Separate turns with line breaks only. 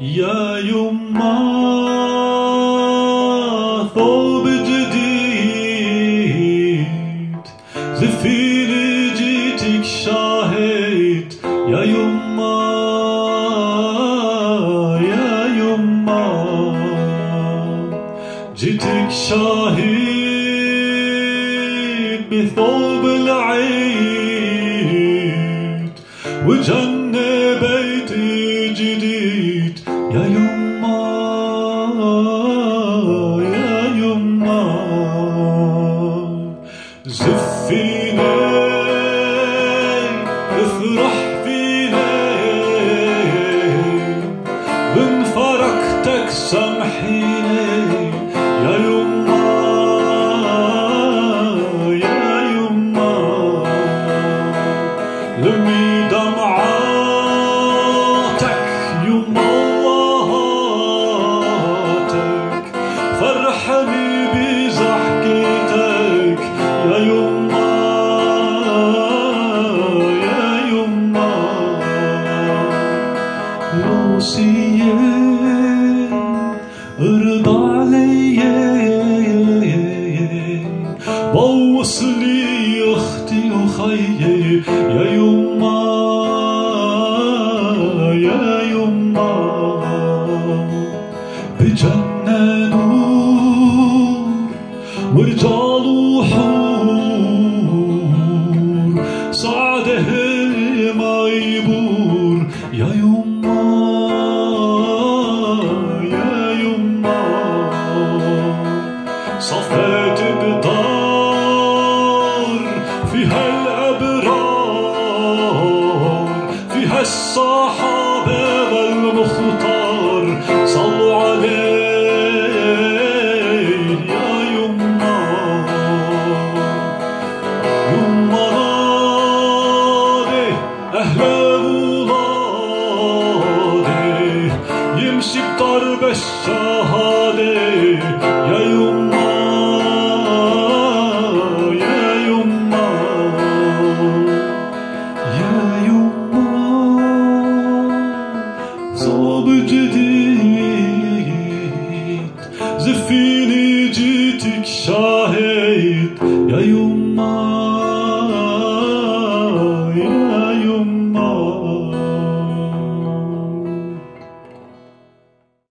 يا يما ثوب جديد. زفيني جيتك شاهد. يا يما يا يما. جيتك شاهد بثوب العيد. وجنة لمي دمعاتك يما فرحني بضحكتك يا يما يا يما ارضى علي. بوص لي أختي وخيي يا يما يا يما بجنة نور ورجال وحور سعده ما يبور يا يما يا يما صفيت الصحابة والمختار صلوا عليه يا يما يما نادي أهل ولادي يمشي بدرب الشهادة. زفيني جيتك شاهد يا يما